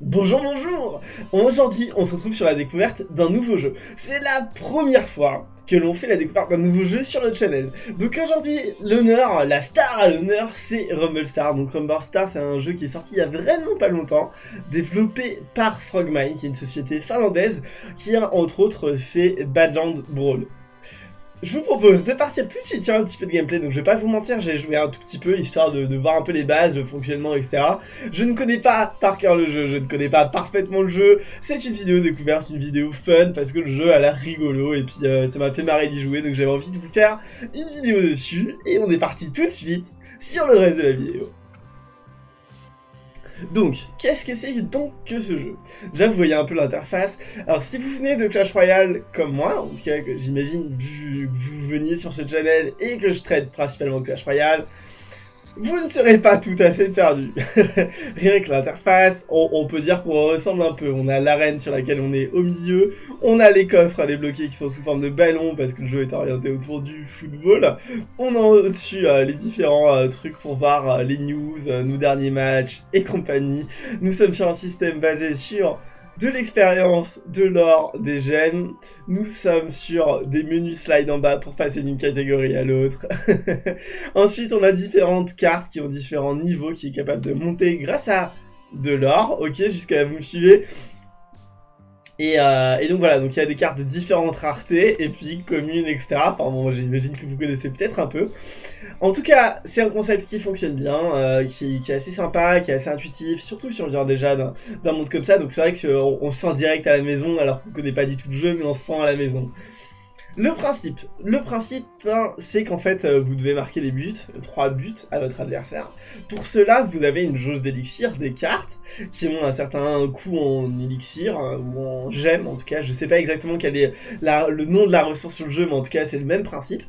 Bonjour, bonjour Aujourd'hui, on se retrouve sur la découverte d'un nouveau jeu. C'est la première fois que l'on fait la découverte d'un nouveau jeu sur le channel. Donc aujourd'hui, l'honneur, la star à l'honneur, c'est Rumble Star. Donc Rumble Star, c'est un jeu qui est sorti il y a vraiment pas longtemps, développé par Frogmine, qui est une société finlandaise, qui a entre autres fait Badland Brawl je vous propose de partir tout de suite sur un petit peu de gameplay, donc je vais pas vous mentir, j'ai joué un tout petit peu, histoire de, voir un peu les bases, le fonctionnement, etc. Je ne connais pas par cœur le jeu, je ne connais pas parfaitement le jeu, c'est une vidéo découverte, une vidéo fun, parce que le jeu a l'air rigolo, et puis euh, ça m'a fait marrer d'y jouer, donc j'avais envie de vous faire une vidéo dessus, et on est parti tout de suite sur le reste de la vidéo. Donc, qu'est-ce que c'est donc que ce jeu? Déjà, vous voyez un peu l'interface. Alors, si vous venez de Clash Royale comme moi, en tout cas, j'imagine que vous veniez sur ce channel et que je traite principalement Clash Royale, vous ne serez pas tout à fait perdu. Rien que l'interface, on, peut dire qu'on ressemble un peu. On a l'arène sur laquelle on est au milieu, on a les coffres à débloquer qui sont sous forme de ballon parce que le jeu est orienté autour du football. On a au-dessus euh, les différents euh, trucs pour voir euh, les news, nos derniers matchs et compagnie. Nous sommes sur un système basé sur de l'expérience, de l'or, des gemmes. Nous sommes sur des menus slide en bas pour passer d'une catégorie à l'autre. Ensuite, on a différentes cartes qui ont différents niveaux qui est capable de monter grâce à de l'or, ok, jusqu'à vous me suivez. Euh, et, donc voilà, donc il y a des cartes de différentes raretés, épiques, communes, etc. Enfin bon, j'imagine que vous connaissez peut-être un peu. En tout cas, c'est un concept qui fonctionne bien, euh, qui, est assez sympa, qui est assez intuitif, surtout si on vient déjà d'un monde comme ça. Donc c'est vrai qu'on on se sent direct à la maison, alors qu'on connaît pas du tout le jeu, mais on se sent à la maison. Le principe, le principe, hein, c'est qu'en fait, euh, vous devez marquer des buts, trois buts à votre adversaire. Pour cela, vous avez une jauge d'élixir, des cartes, qui ont un certain coût en élixir, hein, ou en gemme en tout cas. Je sais pas exactement quel est le nom de la ressource sur le jeu, mais en tout cas, c'est le même principe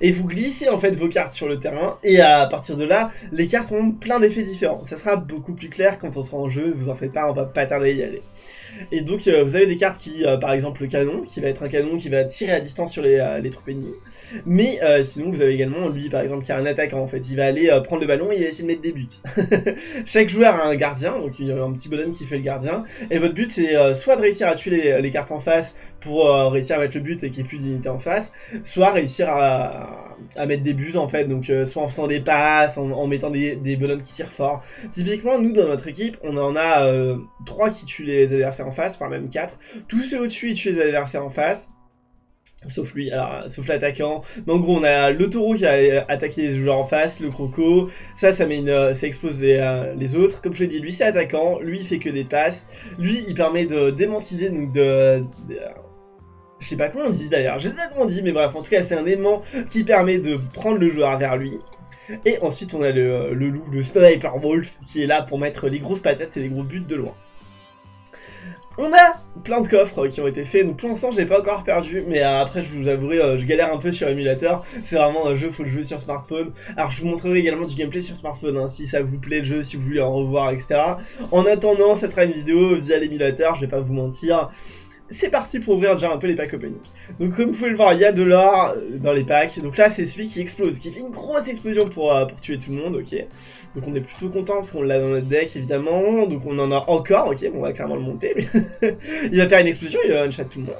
et vous glissez en fait vos cartes sur le terrain et à partir de là, les cartes ont plein d'effets différents. Ça sera beaucoup plus clair quand on sera en jeu, vous en faites pas, on va pas tarder à y aller. Et donc euh, vous avez des cartes qui, euh, par exemple le canon, qui va être un canon qui va tirer à distance sur les, euh, les troupes ennemies. Mais sinon vous avez également lui par exemple qui a un attaquant en fait, il va aller prendre le ballon et il va essayer de mettre des buts. Chaque joueur a un gardien, donc il y a un petit bonhomme qui fait le gardien. Et votre but c'est soit de réussir à tuer les, les cartes en face pour réussir à mettre le but et qu'il n'y ait plus d'unité en face, soit réussir à, à, mettre des buts en fait, donc soit en faisant des passes, en, mettant des, des, bonhommes qui tirent fort. Typiquement nous dans notre équipe on en a trois qui tuent les adversaires en face, enfin même 4. Tous ceux au-dessus, ils tuent les adversaires en face. Sauf lui, alors, sauf l'attaquant. Mais en gros, on a le taureau qui a attaqué les joueurs en face, le croco. Ça, ça, met une, ça explose les, euh, les autres. Comme je l'ai dit, lui c'est attaquant. Lui, il fait que des passes. Lui, il permet de démantiser, donc de, je sais pas comment on dit d'ailleurs, comment on dit, mais bref, en tout cas, c'est un aimant qui permet de prendre le joueur vers lui. Et ensuite, on a le, le loup, le sniper wolf, qui est là pour mettre les grosses patates et les gros buts de loin. On a plein de coffres qui ont été faits, donc pour l'instant je l'ai pas encore perdu, mais euh, après je vous avouerai, euh, je galère un peu sur émulateur, c'est vraiment un jeu, faut le jouer sur smartphone. Alors je vous montrerai également du gameplay sur smartphone, hein, si ça vous plaît le jeu, si vous voulez en revoir, etc. En attendant, ça sera une vidéo via l'émulateur, je vais pas vous mentir c'est parti pour ouvrir déjà un peu les packs opening. Donc comme vous pouvez le voir, il y a de l'or euh, dans les packs. Donc là, c'est celui qui explose, qui fait une grosse explosion pour, euh, pour tuer tout le monde, ok. Donc on est plutôt content parce qu'on l'a dans notre deck, évidemment. Donc on en a encore, ok, on va clairement le monter. il va faire une explosion, il va one-shot tout le monde.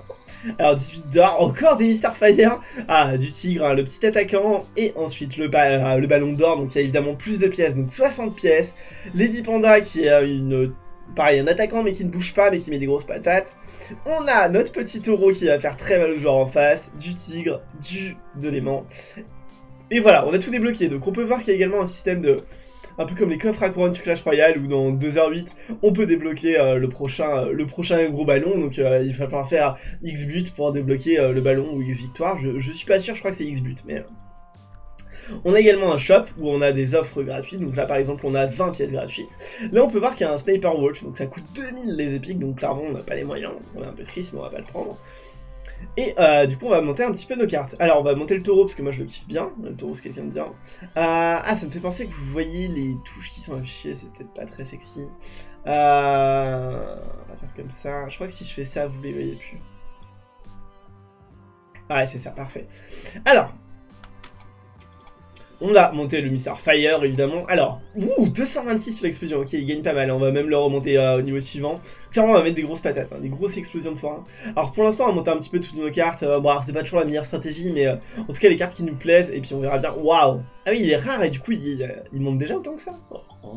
Alors 18 d'or, encore des Mister Fire. Ah, du tigre, hein, le petit attaquant. Et ensuite le, euh, le ballon d'or, donc il y a évidemment plus de pièces, donc 60 pièces. Lady Panda qui est une Pareil, un attaquant mais qui ne bouge pas mais qui met des grosses patates. On a notre petit taureau qui va faire très mal au joueur en face, du tigre, du de l'aimant. Et voilà, on a tout débloqué. Donc on peut voir qu'il y a également un système de... Un peu comme les coffres à couronne du Clash Royale où dans 2h08 on peut débloquer euh, le, prochain, euh, le prochain gros ballon. Donc euh, il va falloir faire X but pour débloquer le ballon ou X victoire. Je, je suis pas sûr, je crois que c'est X but. Mais on a également un shop où on a des offres gratuites. Donc là, par exemple, on a 20 pièces gratuites. Là, on peut voir qu'il y a un Sniper Watch. Donc ça coûte 2000 les épiques. Donc clairement, on n'a pas les moyens. On est un peu triste, mais on va pas le prendre. Et euh, du coup, on va monter un petit peu nos cartes. Alors, on va monter le taureau parce que moi je le kiffe bien. Le taureau, c'est quelqu'un de bien. Euh, ah, ça me fait penser que vous voyez les touches qui sont affichées. C'est peut-être pas très sexy. Euh, on va faire comme ça. Je crois que si je fais ça, vous les voyez plus. Ouais, c'est ça, parfait. Alors, On a monté le Mr. Fire, évidemment. Alors, ouh, 226 sur l'explosion. Ok, il gagne pas mal. On va même le remonter euh, au niveau suivant. Clairement, on va mettre des grosses patates, hein, des grosses explosions de forain. Alors, pour l'instant, on va monter un petit peu toutes nos cartes. Euh, bon, c'est pas toujours la meilleure stratégie, mais euh, en tout cas, les cartes qui nous plaisent. Et puis, on verra bien. Waouh Ah oui, il est rare et du coup, il, il monte déjà autant que ça. Oh, oh.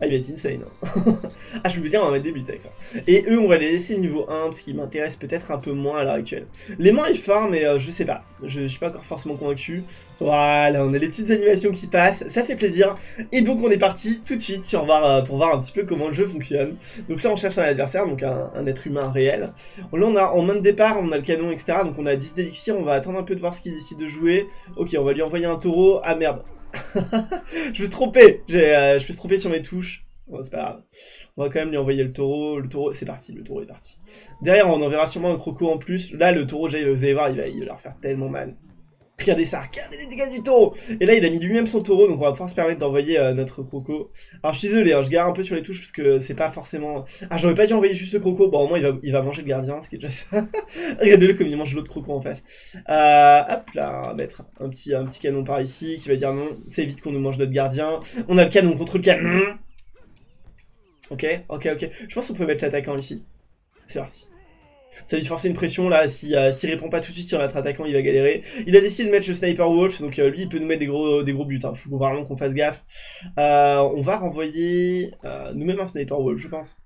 Ah, il va être insane. Hein. ah, je peux dire, on va buts avec ça. Et eux, on va les laisser niveau 1, parce qu'ils m'intéressent peut-être un peu moins à l'heure actuelle. Les mains, ils mais euh, je sais pas. Je, suis pas encore forcément convaincu. Voilà, on a les petites animations qui passent, ça fait plaisir. Et donc, on est parti tout de suite euh, pour voir un petit peu comment le jeu fonctionne. Donc là, on cherche un adversaire, donc un, être humain réel. Là, on a en main de départ, on a le canon, etc. Donc, on a 10 d'élixir, on va attendre un peu de voir ce qu'il décide de jouer. Ok, on va lui envoyer un taureau. Ah merde, je me suis trompé. Euh, je me suis trompé sur mes touches. C'est pas grave. On va quand même lui envoyer le taureau. Le taureau, c'est parti, le taureau est parti. Derrière, on enverra sûrement un croco en plus. Là, le taureau, vous allez voir, il va leur faire tellement mal. Regardez ça, regardez les dégâts du taureau Et là, il a mis lui-même son taureau, donc on va pouvoir se permettre d'envoyer euh, notre croco. Alors, je suis désolé, hein, je gare un peu sur les touches, parce que c'est pas forcément... Ah, j'aurais pas dû envoyer juste ce croco. Bon, au moins, il va, il va manger le gardien, ce qui est déjà ça. Regardez-le comme il mange l'autre croco en face. Euh, hop là, on va mettre un petit, un petit canon par ici, qui va dire non, c'est vite qu'on nous mange notre gardien. On a le canon contre le canon Ok, ok, ok. Je pense qu'on peut mettre l'attaquant ici. C'est parti. Ça lui forcer une pression là, s'il euh, répond pas tout de suite sur notre attaquant, il va galérer. Il a décidé de mettre le Sniper Wolf, donc euh, lui il peut nous mettre des gros, des gros buts, hein. faut vraiment qu'on fasse gaffe. Euh, on va renvoyer nous-mêmes un Sniper Wolf, je pense.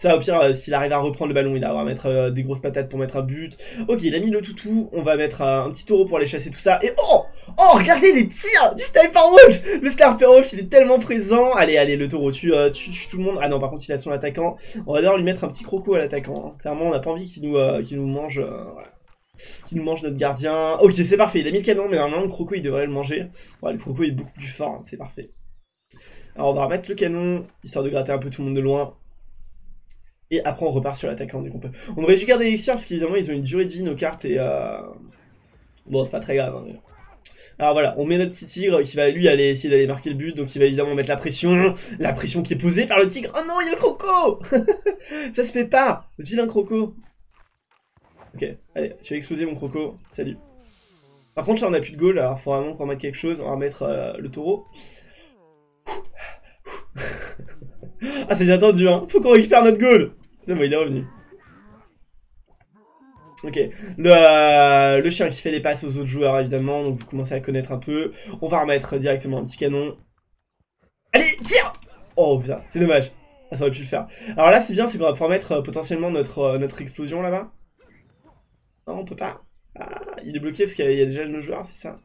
Ça, au pire, euh, s'il arrive à reprendre le ballon, il va mettre euh, des grosses patates pour mettre un but. Ok, il a mis le toutou. On va mettre euh, un petit taureau pour aller chasser tout ça. Et oh Oh, regardez les tirs du Sniper Wolf Le Sniper Wolf, il est tellement présent. Allez, allez, le taureau, tu, tu, tout le monde. Ah non, par contre, il a son attaquant. On va devoir lui mettre un petit croco à l'attaquant. Hein. Clairement, on n'a pas envie qu'il nous, nous mange... voilà qui nous mange notre gardien. Ok, c'est parfait, il a mis le canon, mais normalement le croco il devrait le manger. Ouais, le croco est beaucoup plus fort, hein, c'est parfait. Alors on va remettre le canon, histoire de gratter un peu tout le monde de loin. Et après, on repart sur l'attaquant qu'on peut. On aurait dû garder l'élixir parce qu'évidemment, ils ont une durée de vie, nos cartes, et euh... Bon, c'est pas très grave. Hein, Alors voilà, on met notre petit tigre qui va lui aller essayer d'aller marquer le but, donc il va évidemment mettre la pression, la pression qui est posée par le tigre. Oh non, il y a le croco Ça se fait pas vilain croco Ok, allez, tu vas exploser mon croco, salut. Par contre, là on a plus de goal, alors faut vraiment qu'on mette quelque chose, on va mettre euh, le taureau. Ah, c'est bien tendu, hein. Faut qu'on récupère notre goal. C'est bon, il est revenu. Ok, le, euh, le, chien qui fait les passes aux autres joueurs, évidemment, donc vous commencez à connaître un peu. On va remettre directement un petit canon. Allez, tire Oh putain, c'est dommage. Ah, ça aurait pu le faire. Alors là, c'est bien, c'est qu'on va pouvoir mettre euh, potentiellement notre, euh, notre explosion là-bas. Non, on peut pas. Ah, il est bloqué parce qu'il y, a déjà nos joueurs, c'est ça?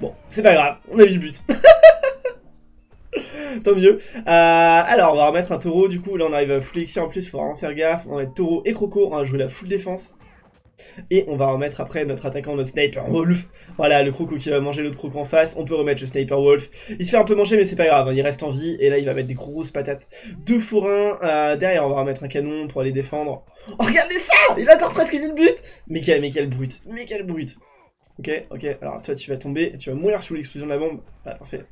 Bon, c'est pas grave, on a vu le but. Tant mieux. Euh, alors, on va remettre un taureau. Du coup, là, on arrive à full en plus. Faut vraiment faire gaffe. On va mettre taureau et croco. On va jouer la full défense. Et on va remettre après notre attaquant, notre sniper wolf. Voilà, le croco qui va manger l'autre croco en face. On peut remettre le sniper wolf. Il se fait un peu manger, mais c'est pas grave. Hein, il reste en vie. Et là, il va mettre des grosses patates. Deux fourrins. Euh, derrière, on va remettre un canon pour aller défendre. Oh, regardez ça Il a encore presque le but Mais quel, mais quel brut Mais quel brut Ok, ok. Alors, toi, tu vas tomber. Tu vas mourir sous l'explosion de la bombe. Voilà, parfait.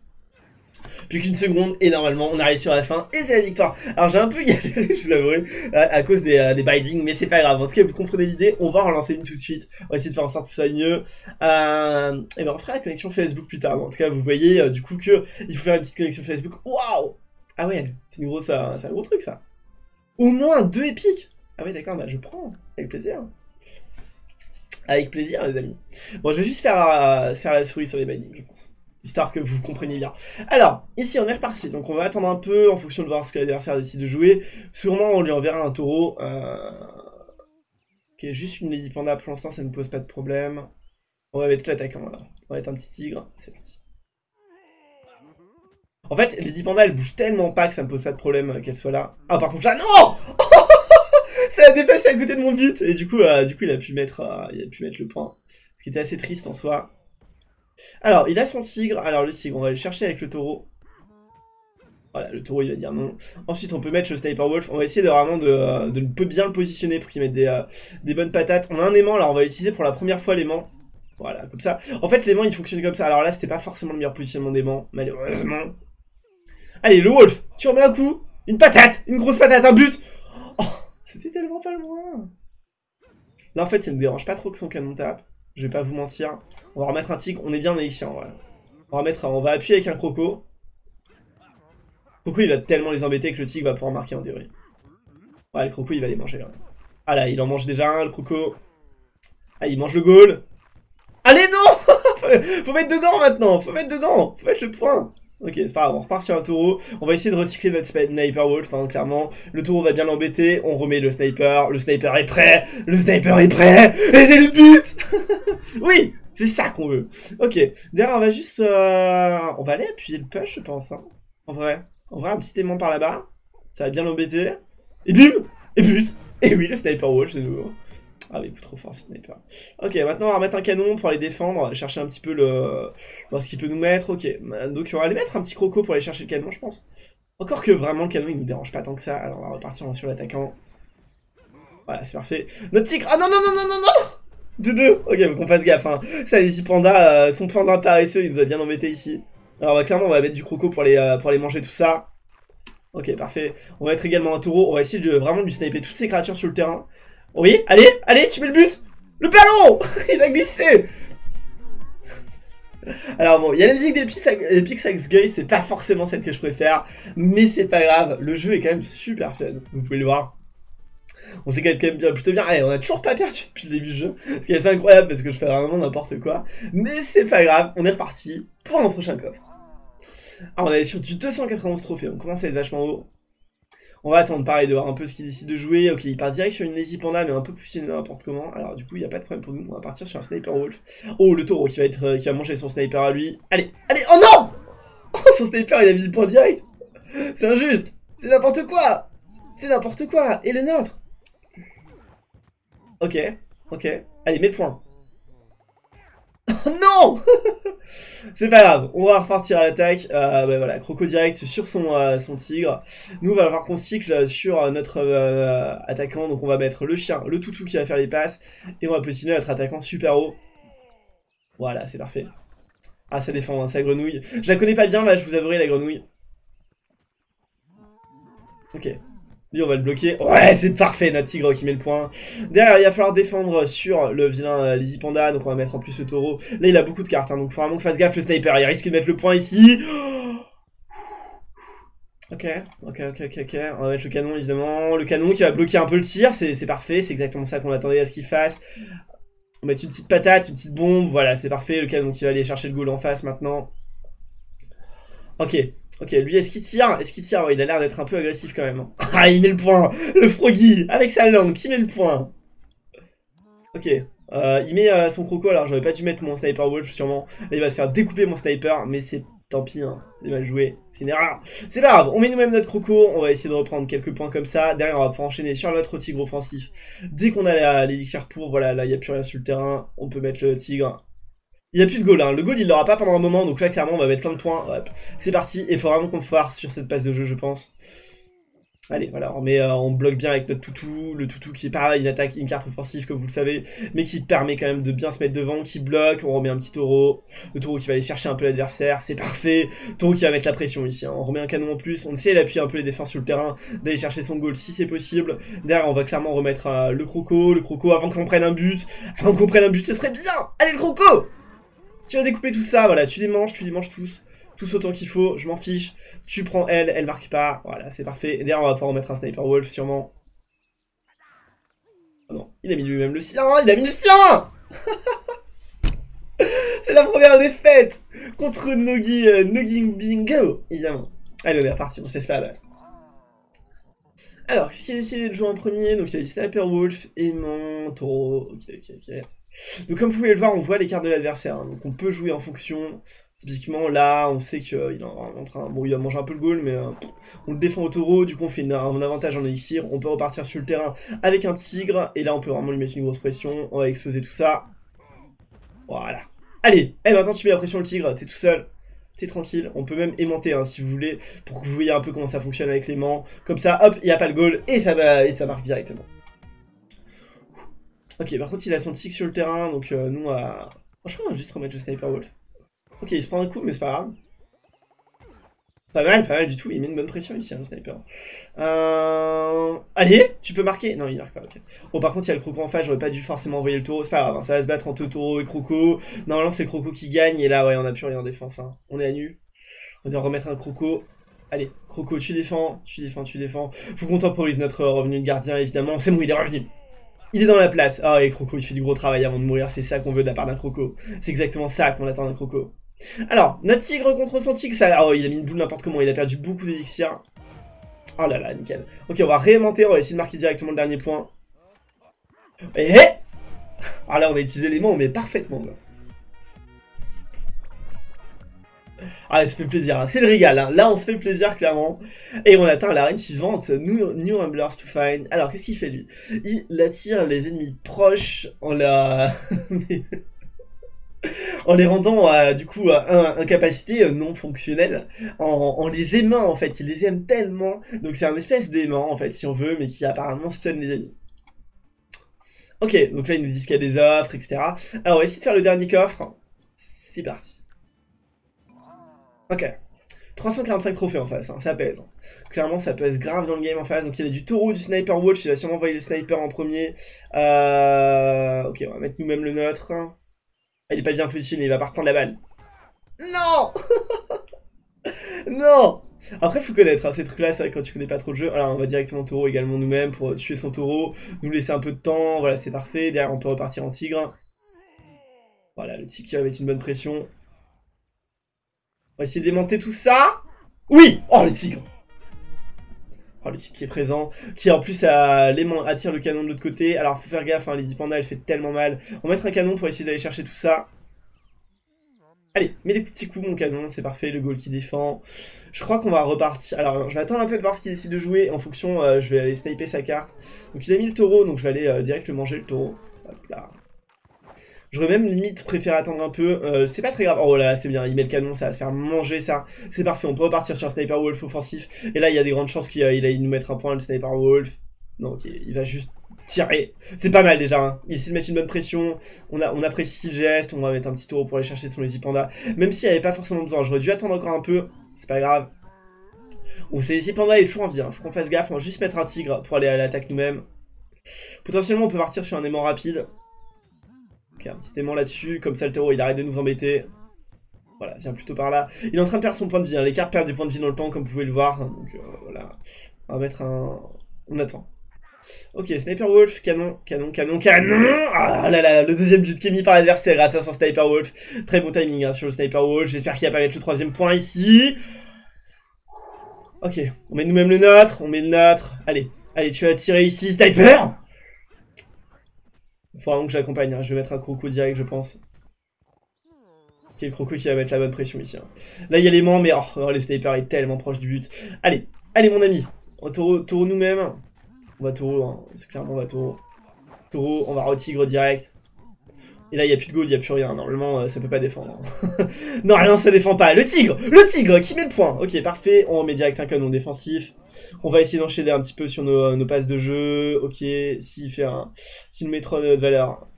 Plus qu'une seconde et normalement on arrive sur la fin et c'est la victoire. Alors j'ai un peu galéré, je vous avouerai, à, cause des, euh, bindings, mais c'est pas grave. En tout cas, vous comprenez l'idée. On va relancer une tout de suite. On va essayer de faire en sorte que ça aille mieux. Euh, et ben on fera la connexion Facebook plus tard. En tout cas, vous voyez euh, du coup que il faut faire une petite connexion Facebook. Waouh Ah ouais, c'est une grosse, un gros truc ça. Au moins deux épiques. Ah ouais, d'accord, bah je prends avec plaisir. Avec plaisir, les amis. Bon, je vais juste faire, faire la souris sur les bindings, je pense histoire que vous compreniez bien. Alors, ici on est reparti, donc on va attendre un peu en fonction de voir ce que l'adversaire décide de jouer. Sûrement on lui enverra un taureau, euh... qui est juste une Lady Panda, pour l'instant ça ne pose pas de problème. On va mettre l'attaquant là, on va mettre un petit tigre, c'est parti. En fait, Lady Panda elle bouge tellement pas que ça ne pose pas de problème euh, qu'elle soit là. Ah par contre là, non Ça a dépassé à côté de mon but Et du coup, euh, du coup il, a pu mettre, euh, il a pu mettre le point. Ce qui était assez triste en soi. Alors, il a son tigre. Alors, le tigre, on va aller chercher avec le taureau. Voilà, le taureau, il va dire non. Ensuite, on peut mettre le Sniper Wolf. On va essayer de vraiment de, de bien le positionner pour qu'il mette des, euh, des, bonnes patates. On a un aimant, alors on va utiliser pour la première fois l'aimant. Voilà, comme ça. En fait, l'aimant, il fonctionne comme ça. Alors là, c'était pas forcément le meilleur positionnement d'aimant, malheureusement. Allez, le Wolf, tu remets un coup. Une patate, une grosse patate, un but. Oh, c'était tellement pas loin. Là, en fait, ça ne dérange pas trop que son canon tape. Je vais pas vous mentir. On va remettre un tigre. On est bien ici en vrai. On va, mettre, on va appuyer avec un croco. Croco, il va tellement les embêter que le tigre va pouvoir marquer en théorie. Ouais, le croco, il va les manger. Là. Ah là, il en mange déjà un, le croco. Ah, il mange le goal. Allez, non Faut mettre dedans maintenant Faut mettre dedans Faut mettre le point Ok, c'est pas grave, on repart sur un taureau. On va essayer de recycler notre sniper wolf, hein, clairement. Le taureau va bien l'embêter. On remet le sniper. Le sniper est prêt. Le sniper est prêt. Et c'est le but Oui C'est ça qu'on veut. Ok, derrière, on va juste... Euh, on va aller appuyer le push, je pense. Hein. En vrai. En vrai, un petit aimant par là-bas. Ça va bien l'embêter. Et bim Et but Et oui, le sniper wolf, c'est nouveau. Ah mais trop fort ce sniper. Ok, maintenant on va remettre un canon pour aller défendre, chercher un petit peu le... Voir ce qu'il peut nous mettre. Ok, donc on va aller mettre un petit croco pour aller chercher le canon, je pense. Encore que vraiment le canon il nous dérange pas tant que ça. Alors on va repartir sur l'attaquant. Voilà, c'est parfait. Notre tigre Ah non, non, non, non, non, non De deux Ok, faut qu'on fasse gaffe. Hein. Ça, les pandas, euh, son panda paresseux, il nous a bien embêté ici. Alors bah, clairement, on va mettre du croco pour les, euh, pour les manger tout ça. Ok, parfait. On va mettre également un taureau. On va essayer de vraiment lui sniper toutes ces créatures sur le terrain. Oui, allez, allez, tu mets le but Le ballon Il a glissé alors bon, il y a la musique des Pixax Gay, c'est pas forcément celle que je préfère, mais c'est pas grave, le jeu est quand même super fun, vous pouvez le voir. On s'est quand même bien, plutôt bien, allez, on a toujours pas perdu depuis le début du jeu, ce qui est incroyable parce que je fais vraiment n'importe quoi, mais c'est pas grave, on est reparti pour un prochain coffre. Alors on est sur du 291 trophées, on commence à être vachement haut. On va attendre pareil de voir un peu ce qu'il décide de jouer. Ok, il part direct sur une Lazy Panda, mais un peu plus n'importe comment. Alors du coup, il n'y a pas de problème pour nous. On va partir sur un Sniper Wolf. Oh, le taureau qui va, être, euh, qui va manger son sniper à lui. Allez, allez, oh non Oh, son sniper, il a mis le point direct. C'est injuste. C'est n'importe quoi. C'est n'importe quoi. Et le nôtre. Ok, ok. Allez, mets le point. non C'est pas grave, on va repartir à l'attaque. Euh, bah voilà, Croco direct sur son, euh, tigre. Nous, on va voir qu'on cycle sur notre euh, attaquant. Donc, on va mettre le chien, le toutou qui va faire les passes. Et on va positionner notre attaquant super haut. Voilà, c'est parfait. Ah, ça défend, hein, ça grenouille. Je la connais pas bien, là, je vous avouerai, la grenouille. Ok. Lui, on va le bloquer. Ouais, c'est parfait, notre tigre qui met le point. Derrière, il va falloir défendre sur le vilain euh, Panda. Donc, on va mettre en plus le taureau. Là, il a beaucoup de cartes. Hein, donc, il faut vraiment qu'on fasse gaffe. Le sniper, il risque de mettre le point ici. Ok, ok, ok, ok, ok. On va mettre le canon, évidemment. Le canon qui va bloquer un peu le tir. C'est parfait. C'est exactement ça qu'on attendait à ce qu'il fasse. On va mettre une petite patate, une petite bombe. Voilà, c'est parfait. Le canon qui va aller chercher le goal en face maintenant. Ok, Ok, lui, est-ce qu'il tire? Est-ce qu'il tire? Il a l'air d'être un peu agressif quand même. Hein. Ah, il met le point Le froggy Avec sa langue, qui met le point Ok. Euh, il met euh, son croco, alors j'aurais pas dû mettre mon sniper wolf sûrement. Là, il va se faire découper mon sniper, mais c'est tant pis, hein. c'est mal joué, c'est une erreur. C'est pas grave, on met nous-mêmes notre croco, on va essayer de reprendre quelques points comme ça. Derrière, on va pouvoir enchaîner sur notre tigre offensif. Dès qu'on a l'élixir pour, voilà, là, il n'y a plus rien sur le terrain. On peut mettre le tigre il n'y a plus de goal, hein. le goal il l'aura pas pendant un moment, donc là clairement on va mettre plein de points. C'est parti, il faut vraiment qu'on foire sur cette passe de jeu, je pense. Allez, voilà, on, euh, on bloque bien avec notre toutou, le toutou qui est pareil, une attaque, une carte offensive comme vous le savez, mais qui permet quand même de bien se mettre devant, qui bloque, on remet un petit taureau, le taureau qui va aller chercher un peu l'adversaire, c'est parfait, taureau qui va mettre la pression ici, hein. on remet un canon en plus, on essaie d'appuyer un peu les défenses sur le terrain, d'aller chercher son goal si c'est possible, derrière on va clairement remettre euh, le croco, le croco avant qu'on prenne un but, avant qu'on prenne un but ce serait bien, allez le croco tu vas découper tout ça, voilà, tu les manges, tu les manges tous. Tous autant qu'il faut, je m'en fiche. Tu prends elle, elle marque pas. Voilà, c'est parfait. Et derrière, on va pouvoir remettre un Sniper Wolf, sûrement. Oh non, il a mis lui-même le sien Il a mis le sien C'est la première défaite contre Nogi, euh, Bingo, évidemment. Allez, on est reparti, on se laisse pas abattre. Alors, qu'est-ce qu'il a décidé de jouer en premier? Donc, il a dit Sniper Wolf, aimant, taureau. Ok, ok, ok. Donc comme vous pouvez le voir, on voit les cartes de l'adversaire. Hein. Donc on peut jouer en fonction. Typiquement là, on sait qu'il est en train... Bon, il va manger un peu le goal, mais euh, on le défend au taureau. Du coup, on fait un avantage en élixir. On peut repartir sur le terrain avec un tigre. Et là, on peut vraiment lui mettre une grosse pression. On va exploser tout ça. Voilà. Allez, eh, maintenant tu mets la pression le tigre. T'es tout seul. T'es tranquille. On peut même aimanter hein, si vous voulez. Pour que vous voyez un peu comment ça fonctionne avec l'aimant. Comme ça, hop, il n'y a pas le goal. Et ça, va, et ça marque directement. Ok, par contre, il a son tic sur le terrain, donc euh, nous, à... je crois qu'on va juste remettre le Sniper Wolf. Ok, il se prend un coup, mais c'est pas grave. Pas mal, pas mal du tout. Il met une bonne pression ici, hein, le sniper. Euh... Allez, tu peux marquer Non, il marque pas, ok. Bon, par contre, il y a le croco en face. J'aurais pas dû forcément envoyer le taureau. C'est pas grave, hein, ça va se battre entre taureau et croco. Normalement, c'est croco qui gagne. Et là, ouais, on a plus rien en défense. Hein. On est à nu. On doit remettre un croco. Allez, croco, tu défends, tu défends, tu défends. Faut qu'on temporise notre revenu de gardien, évidemment. C'est bon, il est revenu. Il est dans la place. Ah, et croco, il fait du gros travail avant de mourir. C'est ça qu'on veut de la part d'un croco. C'est exactement ça qu'on attend d'un croco. Alors, notre tigre contre son tigre, ça... Oh, il a mis une boule n'importe comment, il a perdu beaucoup d'élixir. Oh là là, nickel. Ok, on va réaimanter, on va essayer de marquer directement le dernier point. Et... Eh ah là, on a utilisé les mains, mais parfaitement. Là. Ah, ça fait plaisir, hein. c'est le régal. Hein. Là, on se fait plaisir, clairement. Et on atteint la reine suivante, New, New Rumblers to Find. Alors, qu'est-ce qu'il fait, lui? Il attire les ennemis proches en la... en les rendant euh, du coup euh, incapacité euh, non fonctionnelle, en, les aimant en fait, il les aime tellement, donc c'est un espèce d'aimant en fait si on veut, mais qui apparemment stun les ennemis. Ok, donc là ils nous disent qu'il y a des offres, etc. Alors on va essayer de faire le dernier coffre, c'est parti. Ok, 345 trophées en face, hein, ça pèse. Hein. Clairement, ça pèse grave dans le game en face. Donc il y a du taureau, du sniper wolf. Il va sûrement envoyer le sniper en premier. ok, on va mettre nous-mêmes le nôtre. Il est pas bien positionné, il va pas reprendre la balle. Non Non Après, faut connaître hein, ces trucs-là, c'est vrai quand tu connais pas trop le jeu. Alors, on va directement taureau également nous-mêmes pour tuer son taureau, nous laisser un peu de temps. Voilà, c'est parfait. Derrière, on peut repartir en tigre. Voilà, le tigre va mettre une bonne pression. On va essayer d'aimanter tout ça. Oui Oh, le tigre Oh, le tigre qui est présent, qui en plus a, attire le canon de l'autre côté. Alors faut faire gaffe, hein, Lady Panda elle fait tellement mal. On va mettre un canon pour essayer d'aller chercher tout ça. Allez, mets des petits coups mon canon, c'est parfait, le goal qui défend. Je crois qu'on va repartir. Alors je vais attendre un peu de voir ce qu'il décide de jouer. En fonction, euh, je vais aller sniper sa carte. Donc il a mis le taureau, donc je vais aller euh, direct le manger le taureau. Hop là. J'aurais même limite préféré attendre un peu. Euh, c'est pas très grave. Oh là là, c'est bien. Il met le canon, ça va se faire manger ça. C'est parfait. On peut repartir sur un Sniper Wolf offensif. Et là, il y a des grandes chances qu'il aille nous mettre un point, le Sniper Wolf. Non, ok. Il va juste tirer. C'est pas mal déjà. Hein. Il essaie de mettre une bonne pression. On, on apprécie le geste. On va mettre un petit taureau pour aller chercher son Lazy Panda. Même s'il n'y avait pas forcément besoin. J'aurais dû attendre encore un peu. C'est pas grave. Bon, c'est Lazy Panda est toujours en vie. Hein. Faut qu'on fasse gaffe. On va juste mettre un tigre pour aller à l'attaque nous-mêmes. Potentiellement, on peut partir sur un aimant rapide. Ok, un petit aimant là-dessus, comme ça le terreau il arrête de nous embêter. Voilà, viens plutôt par là. Il est en train de perdre son point de vie, hein. les cartes perdent du point de vie dans le temps comme vous pouvez le voir. Donc euh, voilà, on va mettre un... On attend. Ok, Sniper Wolf, canon, canon, canon, canon Ah là là, le deuxième but qui est mis par l'adversaire grâce à son Sniper Wolf. Très bon timing hein, sur le Sniper Wolf, j'espère qu'il va pas mettre le troisième point ici. Ok, on met nous-mêmes le nôtre, on met le nôtre. Allez, allez, tu vas tirer ici, Sniper faut vraiment que j'accompagne, hein. je vais mettre un croco direct, je pense. Ok, le croco qui va mettre la bonne pression ici. Hein. Là, il y a l'aimant, mais oh, oh, le sniper est tellement proche du but. Allez, allez, mon ami. On taureau, nous-mêmes. On va taureau, hein. c'est clairement on va taureau. Taureau, on va re-tigre direct. Et là, il n'y a plus de gold, il n'y a plus rien. Normalement, euh, ça peut pas défendre. non, rien, ça défend pas. Le tigre Le tigre qui met le point. Ok, parfait. On met direct un canon défensif. On va essayer d'enchaîner un petit peu sur nos, passes de jeu. Ok, s'il fait un... S'il met trop de valeur,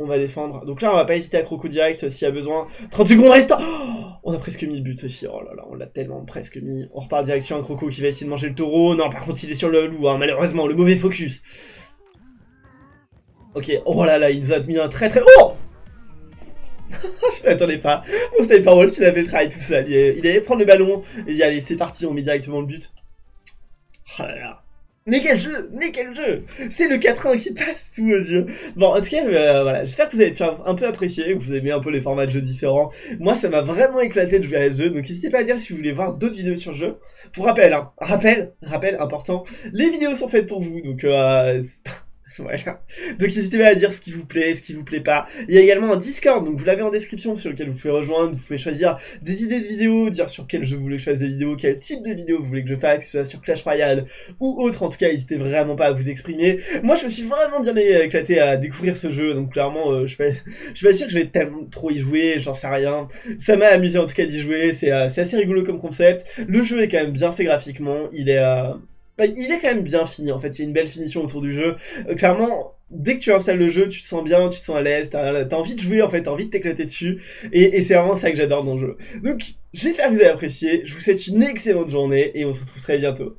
on va défendre. Donc là, on va pas hésiter à croco direct s'il y a besoin. 30 secondes restant oh On a presque mis le but aussi. Oh là là, on l'a tellement presque mis. On repart direct sur un croco qui va essayer de manger le taureau. Non, par contre, il est sur le loup, hein, malheureusement. Le mauvais focus. Ok, oh là là, il nous a mis un très très... Oh Je m'attendais pas. Mon sniper wolf, il avait le travail tout seul. Il allait prendre le ballon et il allait, c'est parti, on met directement le but. Oh là. Mais quel jeu Mais quel jeu C'est le 4-1 qui passe sous vos yeux Bon, en tout cas, euh, voilà, j'espère que vous avez un peu apprécié, que vous aimez un peu les formats de jeux différents. Moi, ça m'a vraiment éclaté de jouer à ce jeu, donc n'hésitez pas à dire si vous voulez voir d'autres vidéos sur le jeu. Pour rappel, hein, rappel, rappel important, les vidéos sont faites pour vous, donc euh, Voilà. Donc n'hésitez pas à dire ce qui vous plaît, ce qui vous plaît pas. Il y a également un Discord, donc vous l'avez en description, sur lequel vous pouvez rejoindre, vous pouvez choisir des idées de vidéos, dire sur quel jeu vous voulez que je fasse des vidéos, quel type de vidéo vous voulez que je fasse, que ce soit sur Clash Royale ou autre, en tout cas n'hésitez vraiment pas à vous exprimer. Moi je me suis vraiment bien éclaté à découvrir ce jeu, donc clairement euh, je, suis je suis pas sûr que je vais tellement trop y jouer, j'en sais rien. Ça m'a amusé en tout cas d'y jouer, c'est euh, assez rigolo comme concept. Le jeu est quand même bien fait graphiquement, il est... Euh, bah, il est quand même bien fini en fait, il y a une belle finition autour du jeu. Euh, clairement, dès que tu installes le jeu, tu te sens bien, tu te sens à l'aise, t'as as envie de jouer en fait, t'as envie de t'éclater dessus. Et, et c'est vraiment ça que j'adore dans le jeu. Donc j'espère que vous avez apprécié. Je vous souhaite une excellente journée et on se retrouve très bientôt.